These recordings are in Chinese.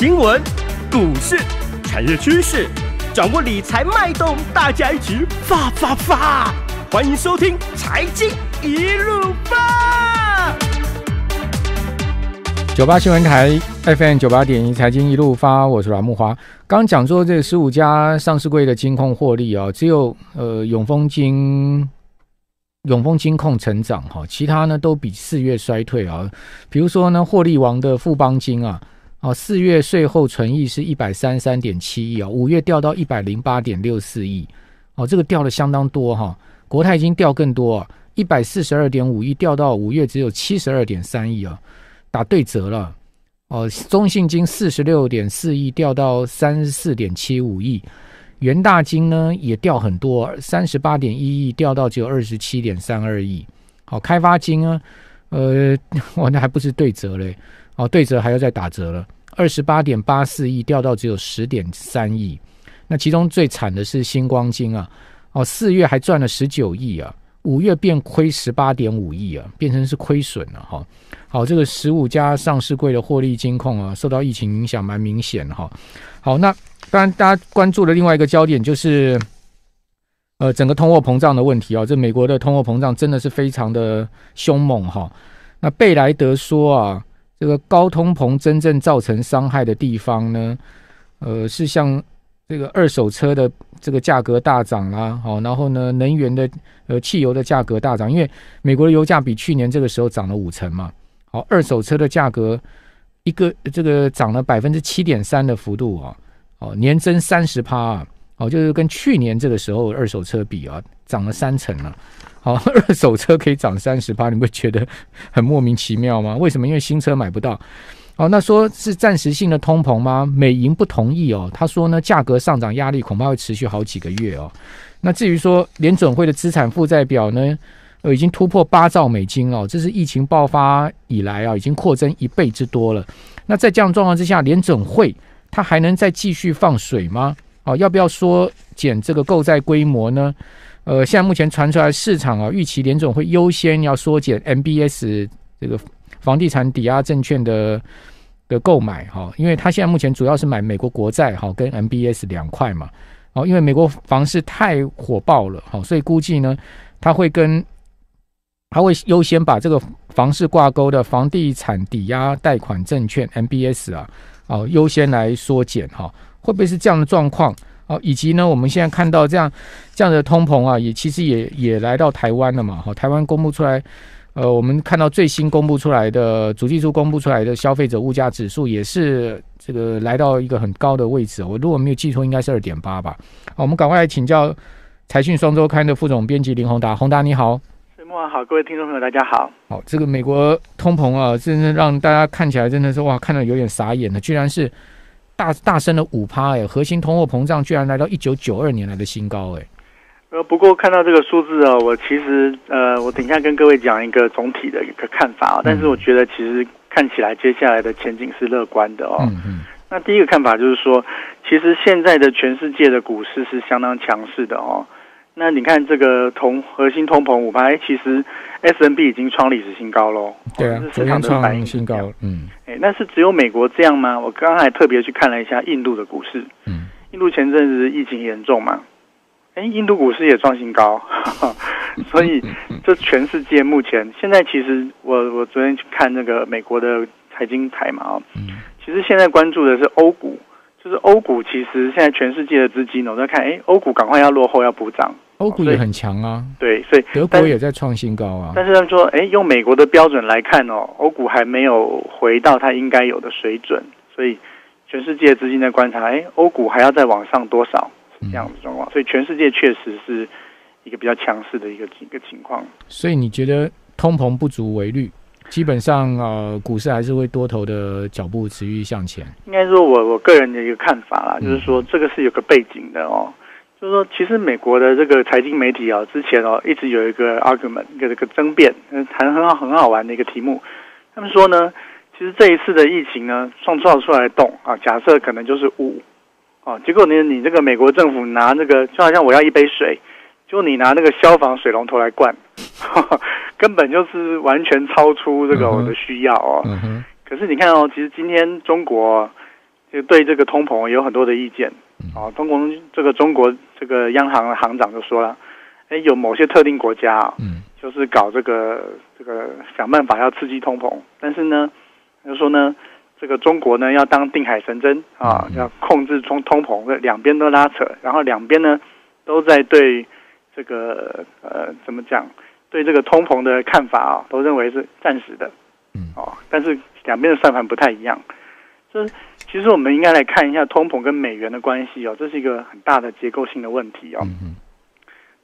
新闻、股市、产业趋势，掌握理财脉动，大家一起发发发！欢迎收听《财经一路发》。九八新闻台 FM 九八点一财经一路发，我是阮木华。刚讲说这十五家上市柜的金控获利啊，只有呃永丰金、永丰金控成长哈，其他呢都比四月衰退啊。比如说呢，获利王的富邦金啊，哦四月税后存益是一百三十三点七亿啊，五月掉到一百零八点六四亿哦，这个掉的相当多哈。国泰金掉更多，一百四十二点五亿掉到五月只有七十二点三亿啊。打对折了哦，中信金四十六点四亿掉到三十四点七五亿，元大金呢也掉很多，三十八点一亿掉到只有二十七点三二亿。好，开发金呢，呃，哇，那还不是对折嘞，哦，对折还要再打折了，二十八点八四亿掉到只有十点三亿。那其中最惨的是星光金啊，哦，四月还赚了十九亿啊，五月变亏十八点五亿啊，变成是亏损了哈。好，这个十五家上市柜的获利金控啊，受到疫情影响蛮明显哈。好，那当然大家关注的另外一个焦点就是，呃，整个通货膨胀的问题啊。这美国的通货膨胀真的是非常的凶猛哈。那贝莱德说啊，这个高通膨真正造成伤害的地方呢，呃，是像这个二手车的这个价格大涨啦，好，然后呢，能源的呃汽油的价格大涨，因为美国的油价比去年这个时候涨了五成嘛。好，二手车的价格一个这个涨了百分之七点三的幅度啊，哦，年增三十趴，哦，就是跟去年这个时候二手车比啊，涨了三成了。好，二手车可以涨三十趴，你不觉得很莫名其妙吗？为什么？因为新车买不到。哦，那说是暂时性的通膨吗？美银不同意哦，他说呢，价格上涨压力恐怕会持续好几个月哦。那至于说联准会的资产负债表呢？已经突破八兆美金哦，这是疫情爆发以来啊，已经扩增一倍之多了。那在这样状况之下，联准会它还能再继续放水吗？哦，要不要缩减这个购债规模呢？呃，现在目前传出来市场啊，预期联总会优先要缩减 MBS 这个房地产抵押证券的的购买哈，因为它现在目前主要是买美国国债哈，跟 MBS 两块嘛。哦，因为美国房市太火爆了，好，所以估计呢，它会跟他会优先把这个房市挂钩的房地产抵押贷款证券 MBS 啊，哦，优先来缩减哈，会不会是这样的状况？哦，以及呢，我们现在看到这样这样的通膨啊，也其实也也来到台湾了嘛，哈，台湾公布出来，呃，我们看到最新公布出来的主计处公布出来的消费者物价指数也是这个来到一个很高的位置，我如果没有记错，应该是二点八吧。好，我们赶快来请教财讯双周刊的副总编辑林宏达，宏达你好。哇，好，各位听众朋友，大家好。好，这个美国通膨啊，真的让大家看起来真的是哇，看到有点傻眼了，居然是大大升了五趴哎，核心通货膨胀居然来到一九九二年来的新高哎。呃，不过看到这个数字啊，我其实呃，我等一下跟各位讲一个总体的一个看法啊，但是我觉得其实看起来接下来的前景是乐观的哦。嗯嗯。那第一个看法就是说，其实现在的全世界的股市是相当强势的哦。那你看这个同核心通膨五排，其实 S N B 已经创历史新高喽。对啊，市场的反应新高。嗯，哎，那是只有美国这样吗？我刚刚还特别去看了一下印度的股市。嗯，印度前阵子疫情严重嘛，哎，印度股市也创新高。所以 这全世界目前现在其实我我昨天去看那个美国的财经台嘛啊，其实现在关注的是欧股，就是欧股其实现在全世界的资金我在看，哎，欧股赶快要落后要补涨。欧股也很强啊，对，所以德国也在创新高啊。但是他们说，哎，用美国的标准来看哦，欧股还没有回到它应该有的水准，所以全世界资金在观察，哎，欧股还要再往上多少这样的状况？所以全世界确实是一个比较强势的一个一个情况。所以你觉得通膨不足为虑，基本上呃，股市还是会多头的脚步持续向前。应该说我我个人的一个看法啦，就是说这个是有个背景的哦。就是说，其实美国的这个财经媒体啊，之前哦一直有一个 argument，一个这个争辩，谈很好很好玩的一个题目。他们说呢，其实这一次的疫情呢，创造出来的洞啊，假设可能就是五啊，结果呢，你这个美国政府拿那个，就好像我要一杯水，就你拿那个消防水龙头来灌，根本就是完全超出这个我的需要哦。可是你看哦，其实今天中国。就对这个通膨有很多的意见。嗯。哦，通膨这个中国这个央行的行长就说了，哎，有某些特定国家啊，嗯。就是搞这个这个想办法要刺激通膨，但是呢，就说呢，这个中国呢要当定海神针啊嗯，要控制通通膨，两边都拉扯，然后两边呢都在对这个呃怎么讲，对这个通膨的看法啊，都认为是暂时的，嗯。哦，但是两边的算盘不太一样，就是其实我们应该来看一下通膨跟美元的关系哦，这是一个很大的结构性的问题哦。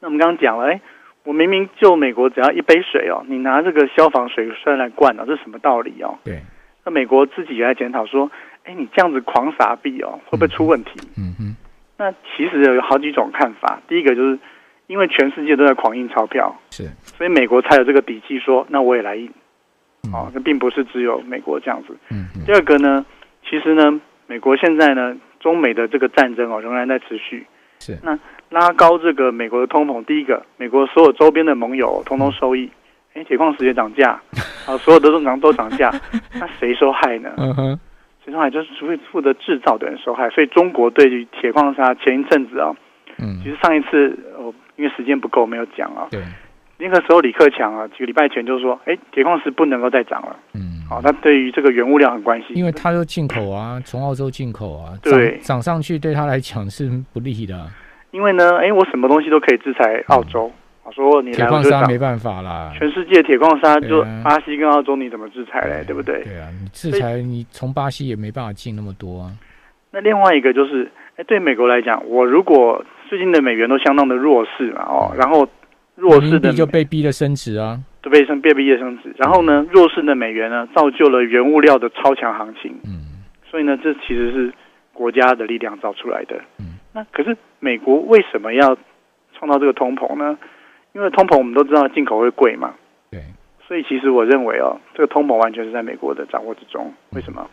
那我们刚刚讲了，哎，我明明就美国只要一杯水哦，你拿这个消防水栓来灌哦，这是什么道理哦？对，那美国自己也在检讨说，哎，你这样子狂撒币哦，会不会出问题？嗯嗯那其实有好几种看法。第一个就是因为全世界都在狂印钞票，是所以美国才有这个底气说，那我也来印嗯哦。那并不是只有美国这样子。嗯嗯第二个呢，其实呢，美国现在呢，中美的这个战争哦，仍然在持续。是那拉高这个美国的通膨，第一个，美国所有周边的盟友通通受益。哎，铁矿石也涨价，啊，所有的都涨都涨价，那谁受害呢？嗯哼谁受害就是除非负责制造的人受害。所以中国对于铁矿砂前一阵子啊，嗯其实上一次哦，因为时间不够没有讲啊。对那个时候李克强啊，几个礼拜前就说，哎，铁矿石不能够再涨了。嗯好、他对于这个原物料很关心，因为它都进口啊，从澳洲进口啊，对涨涨上去对他来讲是不利的啊。因为呢，哎，我什么东西都可以制裁澳洲，我说你铁矿砂没。办法啦，全世界铁矿砂就巴西跟澳洲，你怎么制裁嘞？对不对？对啊，你制裁你从巴西也没办法进那么多啊。那另外一个就是，哎，对美国来讲，我如果最近的美元都相当的弱势嘛，哦，然后弱势币就被逼的升值啊。都被升变逼的升值，然后呢，弱势的美元呢，造就了原物料的超强行情，嗯所以呢，这其实是国家的力量造出来的。嗯，那可是美国为什么要创造这个通膨呢？因为通膨我们都知道进口会贵嘛，对，所以其实我认为哦，这个通膨完全是在美国的掌握之中。为什么？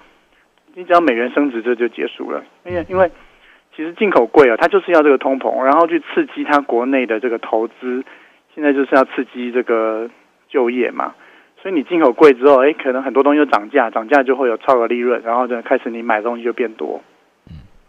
你只要美元升值，这就结束了。因为因为其实进口贵啊，它就是要这个通膨，然后去刺激它国内的这个投资。现在就是要刺激这个就业嘛，所以你进口贵之后，哎，可能很多东西就涨价，涨价就会有超额利润，然后就，开始你买东西就变多。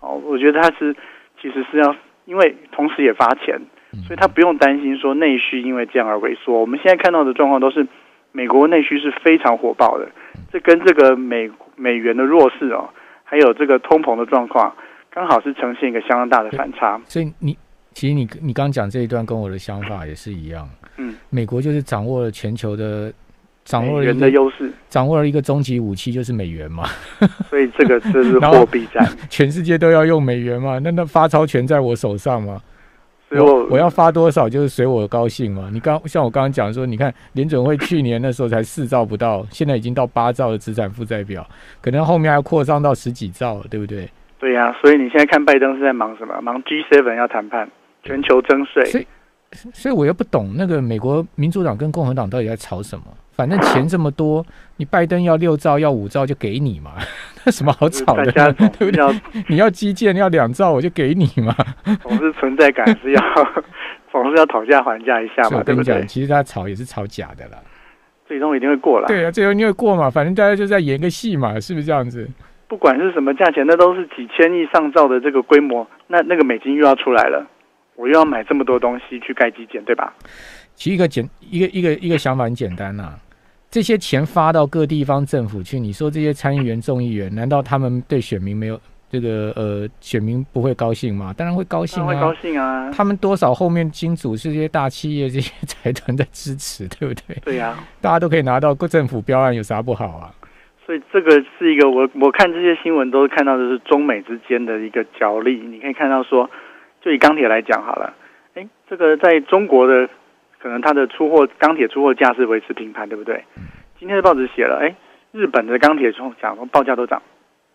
哦，我觉得它是其实是要，因为同时也发钱，嗯所以他不用担心说内需因为这样而萎缩。我们现在看到的状况都是美国内需是非常火爆的，这跟这个美美元的弱势哦，还有这个通膨的状况，刚好是呈现一个相当大的反差。所以你其实你你刚讲这一段跟我的想法也是一样。嗯，美国就是掌握了全球的，掌握人的优势，掌握了一个终极武器，就是美元嘛。所以这个这是 货币战。全世界都要用美元嘛，那那发钞权在我手上嘛。所以我我我要发多少就是随我高兴嘛。你刚像我刚刚讲说，你看联准会去年那时候才四兆不到，现在已经到八兆的资产负债表，可能后面还要扩张到十几兆了，对不对？对呀、所以你现在看拜登是在忙什么？忙 G7 要谈判，全球征税。所以所以我又不懂那个美国民主党跟共和党到底在吵什么。反正钱这么多，你拜登要六兆要五兆就给你嘛，那什么好吵的 对不对？你要基建要两兆我就给你嘛。总是存在感是要总是要讨价还价一下嘛，对不对？其实他吵也是吵假的啦。最终一定会过来。对啊，最终一定会过嘛，反正大家就在演个戏嘛，是不是这样子？不管是什么价钱，那都是几千亿上兆的这个规模，那那个美金又要出来了，我又要买这么多东西去盖基建，对吧？其实一个简一个一个一个想法很简单呐、这些钱发到各地方政府去，你说这些参议员、众议员，难道他们对选民没有这个呃选民不会高兴吗？当然会高兴会高！兴啊，他们多少后面金主是这些大企业、这些财团在支持，对不对？对呀、大家都可以拿到政府标案，有啥不好啊？所以这个是一个我我看这些新闻都看到的是中美之间的一个角力。你可以看到说，就以钢铁来讲好了，哎，这个在中国的可能它的出货钢铁出货价是维持平盘，对不对？今天的报纸写了，哎，日本的钢铁从讲说报价都涨，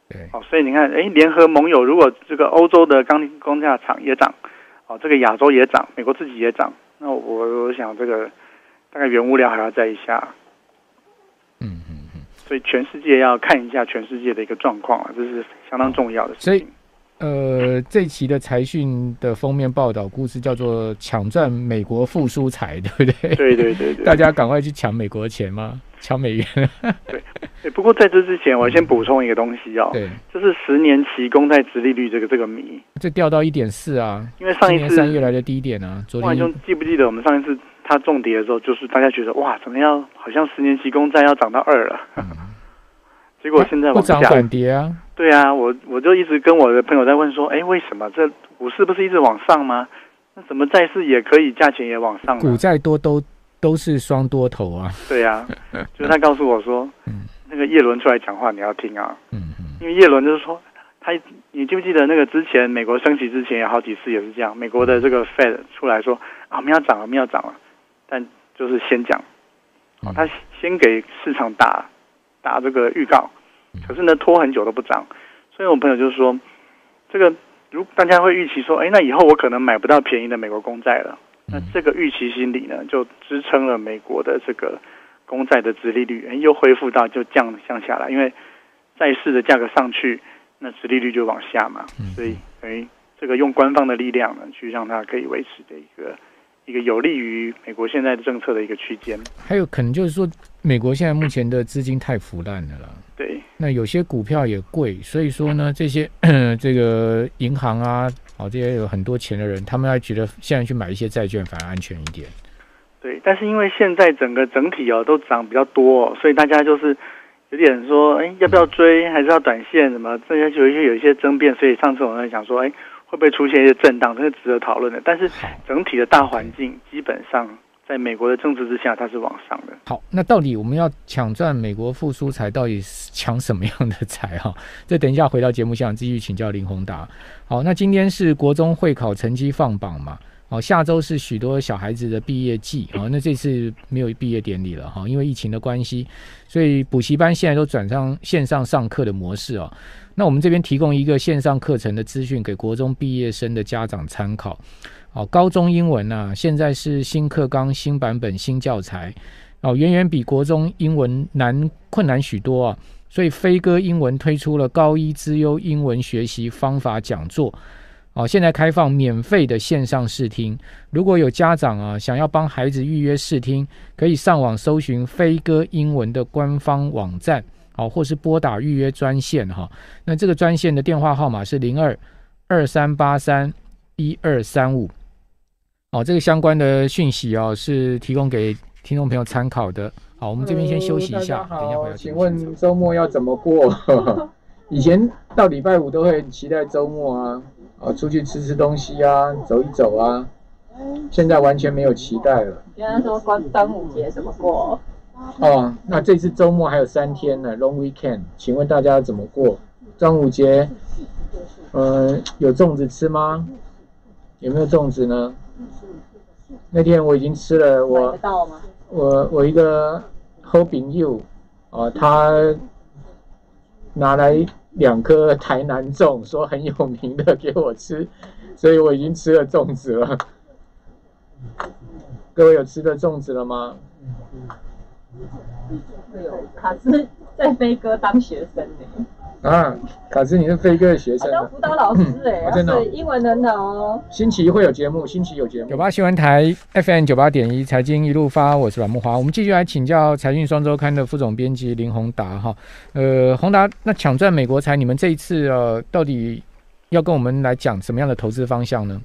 对，哦，所以你看，哎，联合盟友如果这个欧洲的钢铁钢价厂也涨，哦，这个亚洲也涨，美国自己也涨，那我我想这个大概原物料还要再一下。嗯嗯嗯。所以全世界要看一下全世界的一个状况啊，这是相当重要的所以事情。呃，这期的财讯的封面报道故事叫做“抢赚美国复苏财”，对不对？对对对对，大家赶快去抢美国钱吗？抢美元。对，不过在这之前，我先补充一个东西哦，对，就是十年期公债殖利率这个这个谜，这掉到一点四啊，因为上一次三月来的低点啊，昨天万兄记不记得我们上一次它重跌的时候，就是大家觉得哇，怎么样，好像十年期公债要涨到二了，结果现在不涨往下，反跌啊，对啊，我我就一直跟我的朋友在问说，哎，为什么？这股市不是一直往上吗？那怎么债市也可以价钱也往上呢？股债多都都是双多头啊，对啊、就是他告诉我说，嗯。那个叶伦出来讲话你要听啊，嗯嗯，因为叶伦就是说，他你记不记得那个之前美国升息之前有好几次也是这样，美国的这个 Fed 出来说啊我们要涨了，我们要涨了，但就是先讲，哦嗯，他先给市场打打这个预告，可是呢拖很久都不涨，所以我朋友就说，这个如大家会预期说，哎，那以后我可能买不到便宜的美国公债了，那这个预期心理呢，就支撑了美国的这个公债的殖利率，哎又恢复到就降降下来，因为债市的价格上去，那殖利率就往下嘛，所以等于这个用官方的力量呢，去让它可以维持的一个一个有利于美国现在的政策的一个区间。还有可能就是说，美国现在目前的资金太腐烂了啦。对，那有些股票也贵，所以说呢，这些 这个银行啊，哦，这些有很多钱的人，他们还觉得现在去买一些债券反而安全一点。对，但是因为现在整个整体哦都涨比较多、哦，所以大家就是有点说，哎，要不要追，还是要短线什么？这些有一些有一些争辩，所以上次我们在讲说，哎，会不会出现一些震荡，这是值得讨论的。但是好，整体的大环境基本上在美国的政治之下，它是往上的。好，那到底我们要抢赚美国复苏财，到底抢什么样的财哈？这等一下回到节目现场继续请教林宏达。好，那今天是国中会考成绩放榜嘛？好，下周是许多小孩子的毕业季，好，那这次没有毕业典礼了哈，因为疫情的关系，所以补习班现在都转上线上上课的模式哦。那我们这边提供一个线上课程的资讯给国中毕业生的家长参考。哦，高中英文啊，现在是新课纲、新版本、新教材，哦，远远比国中英文难困难许多啊。所以飞哥英文推出了高一资优英文学习方法讲座，哦，现在开放免费的线上试听。如果有家长啊想要帮孩子预约试听，可以上网搜寻飞哥英文的官方网站，哦，或是拨打预约专线哈。那这个专线的电话号码是零二二三八三一二三五。哦，这个相关的讯息哦是提供给听众朋友参考的。好，我们这边先休息一下，等一下回好，到节请问周末要怎么过？以前到礼拜五都会很期待周末啊，啊，出去吃吃东西啊，走一走啊。现在完全没有期待了。原来说关端午节怎么过？哦，那这次周末还有三天呢，Long Weekend，请问大家要怎么过？端午节，呃，有粽子吃吗？有没有粽子呢？那天我已经吃了，我我？我我一个好朋友，啊，他拿来两颗台南粽，说很有名的给我吃，所以我已经吃了粽子了。各位有吃的粽子了吗？会有卡斯在飞哥当学生呢、啊，卡斯，你是飞哥的学生当辅导老师哎、哦真的哦英文很好哦。星期一会有节目，星期一有节目九。八新闻台 FM 九八点一财经一路发，我是阮木华。我们继续来请教财讯双周刊的副总编辑林宏达哈。呃，宏达，那抢赚美国财，你们这一次呃，到底要跟我们来讲什么样的投资方向呢？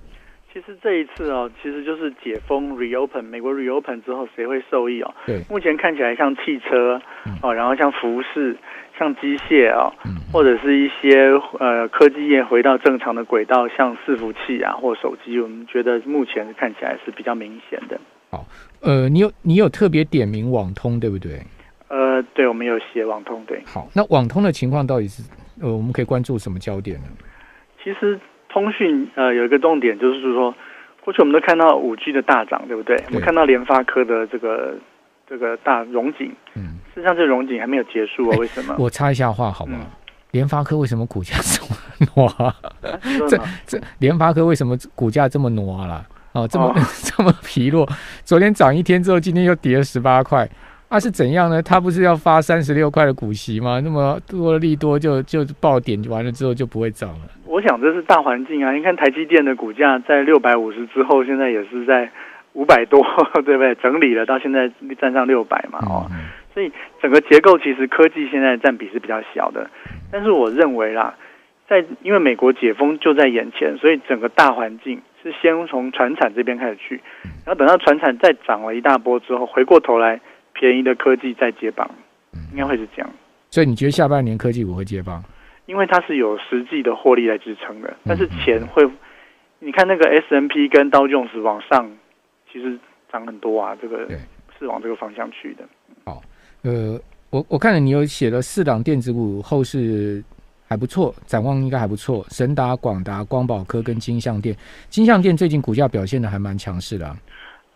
其实这一次哦，其实就是解封 reopen，美国 reopen 之后，谁会受益哦？对目前看起来像汽车嗯哦，然后像服饰、像机械啊，嗯，或者是一些呃科技业回到正常的轨道，像伺服器啊或手机，我们觉得目前看起来是比较明显的。好呃，你有你有特别点名网通对不对？呃，对，我们有写网通，对，好，那网通的情况到底是呃，我们可以关注什么焦点呢？其实通讯呃有一个重点就是说，过去我们都看到五 G 的大涨，对不对？我们看到联发科的这个这个大荣景，嗯，事实上这荣景还没有结束啊，为什么？我插一下话好吗嗯？联发科为什么股价这么挪 啊？啊你说什么这联发科为什么股价这么挪 啊啦？哦，这么、哦 这么疲弱，昨天涨一天之后，今天又跌了十八块，啊是怎样呢？它不是要发三十六块的股息吗？那么多利多就就爆点完了之后就不会涨了。我想这是大环境啊！你看台积电的股价在六百五十之后，现在也是在五百多，对不对？整理了到现在站上六百嘛，哦，嗯所以整个结构其实科技现在占比是比较小的，但是我认为啦，在因为美国解封就在眼前，所以整个大环境是先从船产这边开始去，然后等到船产再涨了一大波之后，回过头来便宜的科技再接棒，应该会是这样。所以你觉得下半年科技股会接棒？因为它是有实际的获利来支撑的，但是钱会，你看那个 S M P 跟刀 Jones 往上，其实涨很多啊，这个对是往这个方向去的。好呃，我我看了你有写了四档电子股后市还不错，展望应该还不错。神达、广达、光宝科跟金相电，金相电最近股价表现的还蛮强势的、啊。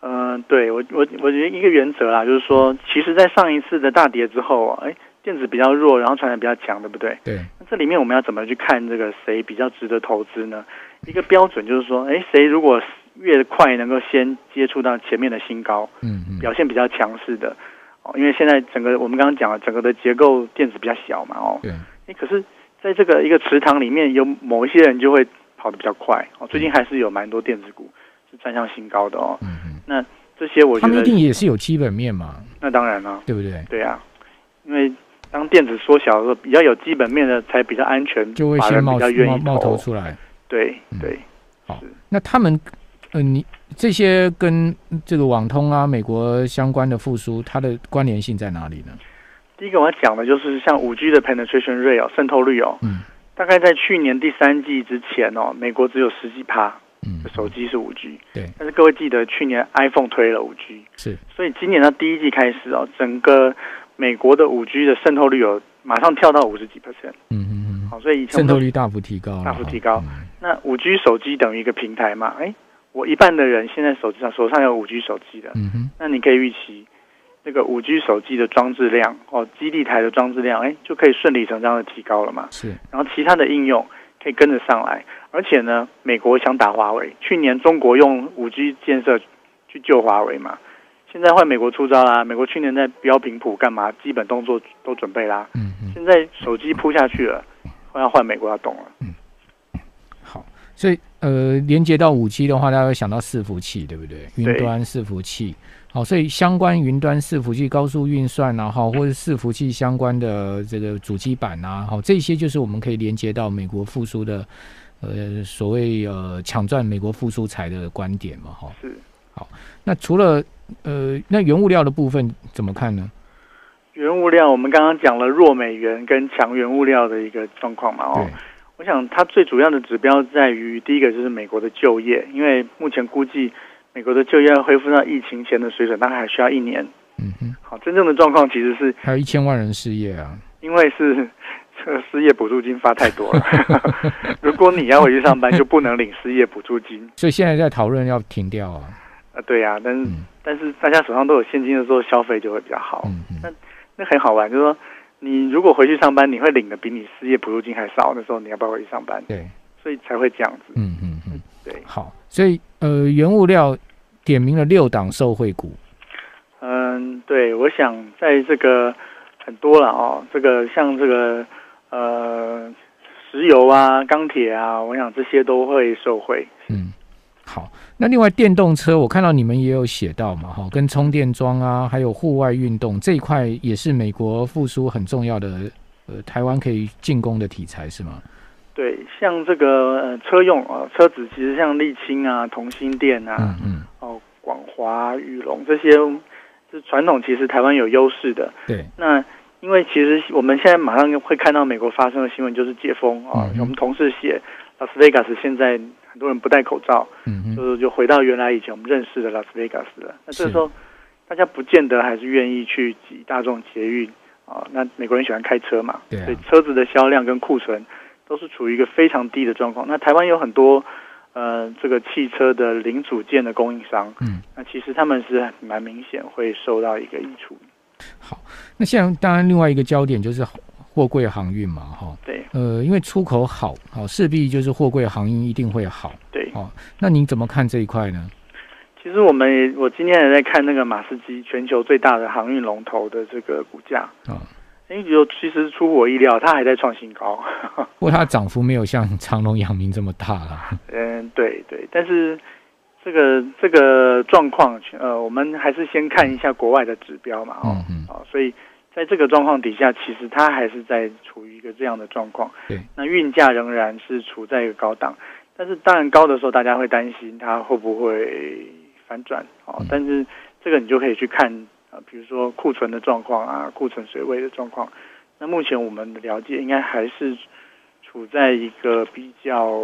嗯、对我我我觉得一个原则啦，就是说，其实，在上一次的大跌之后，哎，电子比较弱，然后传染比较强，对不对？对，那这里面我们要怎么去看这个谁比较值得投资呢？一个标准就是说，哎，谁如果越快能够先接触到前面的新高，嗯嗯，表现比较强势的。哦，因为现在整个我们刚刚讲了，整个的结构电子比较小嘛哦，对，诶可是在这个一个池塘里面，有某一些人就会跑得比较快。哦。最近还是有蛮多电子股是站上新高的哦。嗯嗯，那这些我觉得他们一，定也是有基本面嘛，那当然了，对不对？对啊，因为当电子缩小的时候，比较有基本面的才比较安全，就会先冒冒冒头出来。对嗯。对，好是，那他们，呃，你这些跟这个网通啊、美国相关的复苏，它的关联性在哪里呢？第一个我要讲的就是像五 G 的 penetration rate 哦，渗透率哦，嗯。大概在去年第三季之前哦，美国只有十几趴嗯，手机是五 G，对，但是各位记得去年 iPhone 推了五 G，是，所以今年的第一季开始哦，整个美国的五 G 的渗透率有马上跳到五十几 percent，嗯嗯嗯，好，所以以前渗透率大幅提高，大幅提高。嗯。那五 G 手机等于一个平台嘛，哎，我一半的人现在手机上手上有五 G 手机的，嗯哼，那你可以预期那个五 G 手机的装置量哦，基地台的装置量，哎，就可以顺理成章的提高了嘛。是，然后其他的应用可以跟着上来，而且呢，美国想打华为，去年中国用五 G 建设去救华为嘛，现在换美国出招啦。美国去年在标频谱干嘛？基本动作都准备啦，嗯嗯，现在手机铺下去了，要换美国要懂了。嗯好，所以呃，连接到五 G 的话，大家会想到伺服器，对不对？云端伺服器，好，所以相关云端伺服器、高速运算啊，好，或者伺服器相关的这个主机板啊，好，这些就是我们可以连接到美国复苏的，呃，所谓呃抢赚美国复苏财的观点嘛，哈。是。好那除了呃，那原物料的部分怎么看呢？原物料，我们刚刚讲了弱美元跟强原物料的一个状况嘛，哦对，，我想它最主要的指标在于第一个就是美国的就业，因为目前估计美国的就业要恢复到疫情前的水准，大概还需要一年。嗯哼，好，真正的状况其实是还有一千万人失业啊，因为是这个失业补助金发太多了，如果你要回去上班，就不能领失业补助金。所以现在在讨论要停掉啊。啊，对呀、但是、嗯但是大家手上都有现金的时候，消费就会比较好。嗯嗯，那很好玩，就是说你如果回去上班，你会领的比你失业补助金还少，那时候你要不要回去上班？对，所以才会这样子。嗯嗯嗯。对，好，所以呃，原物料点名了六档受惠股，嗯，对，我想在这个很多了哦，这个像这个呃石油啊、钢铁啊，我想这些都会受惠。嗯，好。那另外电动车，我看到你们也有写到嘛，哈，跟充电桩啊，还有户外运动这一块，也是美国复苏很重要的，呃，台湾可以进攻的题材是吗？对，像这个呃车用啊、车子其实像沥青啊、同心电啊、嗯嗯，哦广华、玉龙这些，是传统其实台湾有优势的。对，那因为其实我们现在马上会看到美国发生的新闻，就是解封啊。嗯我们同事写拉斯维加斯现在很多人不戴口罩，嗯，就是就回到原来以前我们认识的拉斯维加斯了。那这是时候大家不见得还是愿意去挤大众捷运啊。那美国人喜欢开车嘛，对啊所以车子的销量跟库存都是处于一个非常低的状况。那台湾有很多呃这个汽车的零组件的供应商，嗯，那其实他们是蛮明显会受到一个益处。好。那现在当然另外一个焦点就是货柜航运嘛，哈，对呃，因为出口好，好势必就是货柜航运一定会好。对。哦，那您怎么看这一块呢？其实我们也，我今天也在看那个马士基全球最大的航运龙头的这个股价，啊、因为有其实出乎我意料，它还在创新高。不过它涨幅没有像长隆、阳明这么大了。嗯，对对，但是这个这个状况，呃，我们还是先看一下国外的指标嘛，哦，嗯嗯啊，所以在这个状况底下，其实它还是在处于一个这样的状况。对，那运价仍然是处在一个高档，但是当然高的时候，大家会担心它会不会反转啊、嗯但是这个你就可以去看啊，比如说库存的状况啊，库存水位的状况。那目前我们的了解应该还是处在一个比较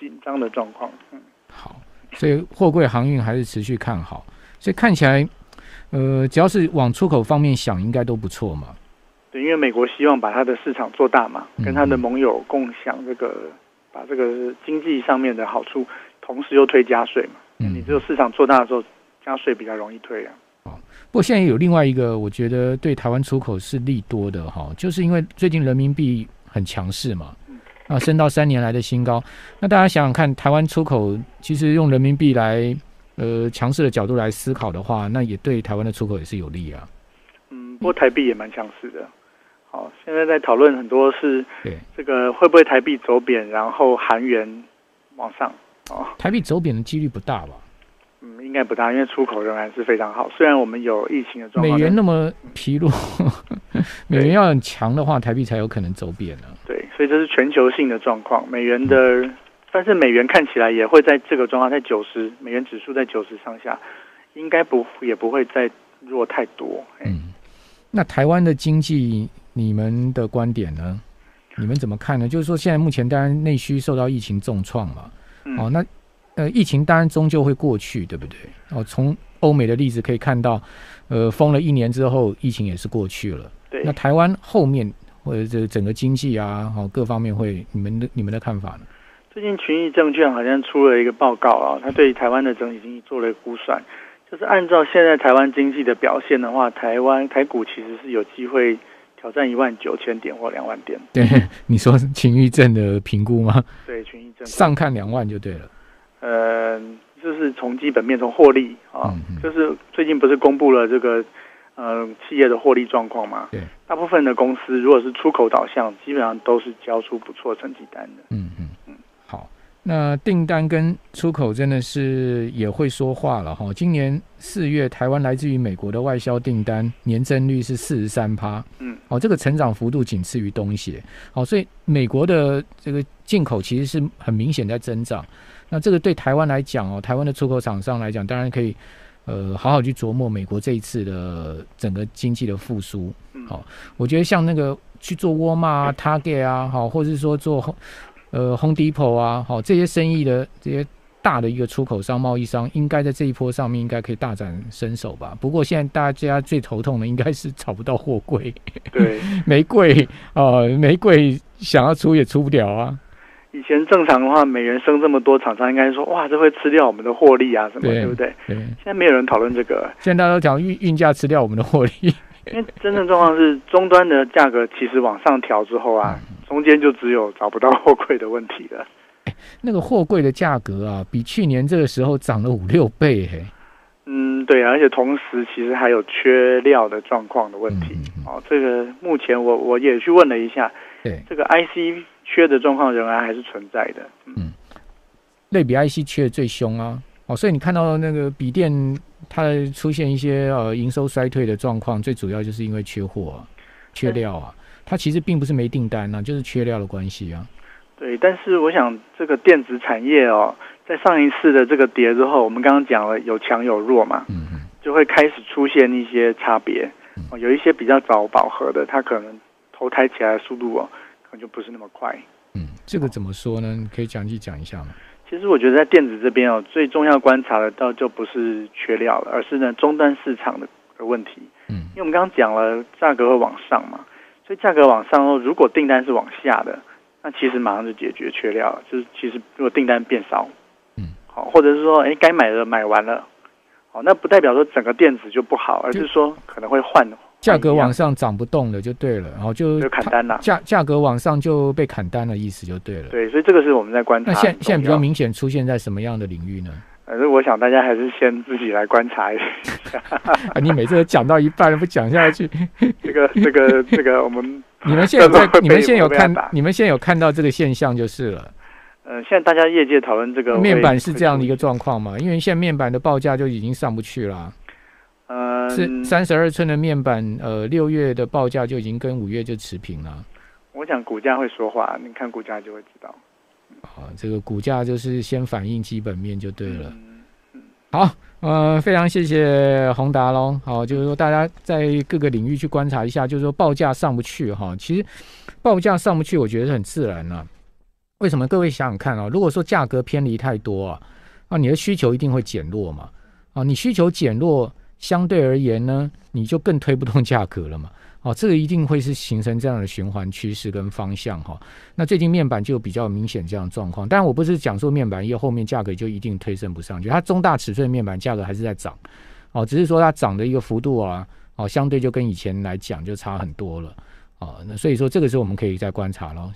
紧张的状况。嗯，好，所以货柜航运还是持续看好，所以看起来，呃，只要是往出口方面想，应该都不错嘛。对，因为美国希望把它的市场做大嘛，嗯跟它的盟友共享这个，把这个经济上面的好处，同时又推加税嘛。嗯你只有市场做大的时候，加税比较容易推啊。不过现在有另外一个，我觉得对台湾出口是利多的哈，就是因为最近人民币很强势嘛，啊，升到三年来的新高。那大家想想看，台湾出口其实用人民币来呃强势的角度来思考的话，那也对台湾的出口也是有利啊。嗯，不过台币也蛮强势的。好，现在在讨论很多是对，这个会不会台币走贬，然后韩元往上。哦，台币走贬的几率不大吧？嗯，应该不大，因为出口仍然是非常好。虽然我们有疫情的状美，元那么疲弱，美元要很强的话，台币才有可能走贬呢、对，所以这是全球性的状况。美元的，嗯但是美元看起来也会在这个状况，在九十美元指数在九十上下，应该不也不会再弱太多。哎嗯，那台湾的经济，你们的观点呢？你们怎么看呢？就是说，现在目前当然内需受到疫情重创嘛，嗯哦，那呃，疫情当然终究会过去，对不对？哦，从欧美的例子可以看到，呃，封了一年之后，疫情也是过去了。对那，台湾后面或者这整个经济啊，哦，各方面会，你们的你们的看法呢？最近群益证券好像出了一个报告啊，它对台湾的整体经济做了一个估算，就是按照现在台湾经济的表现的话，台湾台股其实是有机会挑战一万九千点或两万点。对，你说情绪症的评估吗？对，群益证，上看两万就对了。呃，就是从基本面从获利啊，嗯嗯就是最近不是公布了这个呃企业的获利状况嘛？对，大部分的公司如果是出口导向，基本上都是交出不错成绩单的。嗯嗯。那订单跟出口真的是也会说话了哈。今年四月，台湾来自于美国的外销订单年增率是四十三趴，嗯，哦，这个成长幅度仅次于东协，哦，所以美国的这个进口其实是很明显在增长。那这个对台湾来讲哦，台湾的出口厂商来讲，当然可以呃好好去琢磨美国这一次的整个经济的复苏。嗯，好我觉得像那个去做沃尔玛啊、Target 啊，好，或者是说做呃 Home Depot 啊，好这些生意的这些大的一个出口商、贸易商，应该在这一波上面应该可以大展身手吧。不过现在大家最头痛的应该是找不到货柜，对，玫瑰呃玫瑰想要出也出不了啊。以前正常的话，每人生这么多，厂商应该说哇，这会吃掉我们的获利啊，什么，对对不对？对，现在没有人讨论这个，现在大家都讲运运价吃掉我们的获利。因为真正状况是终端的价格其实往上调之后啊，中间就只有找不到货柜的问题了。那个货柜的价格啊，比去年这个时候涨了五六倍嘿。嗯，对，而且同时其实还有缺料的状况的问题。嗯嗯嗯哦，这个目前我我也去问了一下，对，这个 IC 缺的状况仍然还是存在的。嗯，类比 IC 缺的最凶啊，哦，所以你看到那个笔电它出现一些呃营收衰退的状况，最主要就是因为缺货、啊、缺料啊。它其实并不是没订单啊，就是缺料的关系啊。对，但是我想这个电子产业哦，在上一次的这个跌之后，我们刚刚讲了有强有弱嘛，嗯嗯就会开始出现一些差别。哦，有一些比较早饱和的，它可能投胎起来的速度哦，可能就不是那么快。嗯，这个怎么说呢？你可以详细讲一下吗？其实我觉得在电子这边哦，最重要观察的倒就不是缺料了，而是呢终端市场的的问题。嗯因为我们刚刚讲了价格会往上嘛，所以价格往上后，如果订单是往下的，那其实马上就解决缺料了。就是其实如果订单变少，嗯，好，或者是说，哎，该买的买完了，好，那不代表说整个电子就不好，而是说可能会换价格往上上涨不动了就对了，然后就就砍单了。价价格往上就被砍单的意思就对了。对，所以这个是我们在观察那。现现在比较明显出现在什么样的领域呢？反正我想大家还是先自己来观察一下 啊，你每次都讲到一半了不讲下去，这个这个这个我们你们现在你们现在有看 你们现在有看到这个现象就是了。呃，现在大家业界讨论这个面板是这样的一个会状况嘛？因为现在面板的报价就已经上不去了。嗯，是三十二寸的面板，呃，六月的报价就已经跟五月就持平了。我想股价会说话，你看股价就会知道。啊，这个股价就是先反映基本面就对了。嗯，好，呃，非常谢谢宏达喽。好，就是说大家在各个领域去观察一下，就是说报价上不去哈，其实报价上不去，我觉得很自然呐、为什么？各位想想看啊，如果说价格偏离太多啊，啊，你的需求一定会减弱嘛。啊，你需求减弱，相对而言呢，你就更推不动价格了嘛。哦，这个一定会是形成这样的循环趋势跟方向哈。那最近面板就比较明显这样的状况，但我不是讲说面板业后面价格就一定推升不上去，它中大尺寸面板价格还是在涨，哦，只是说它涨的一个幅度啊，哦，相对就跟以前来讲就差很多了，哦，那所以说这个是我们可以再观察咯。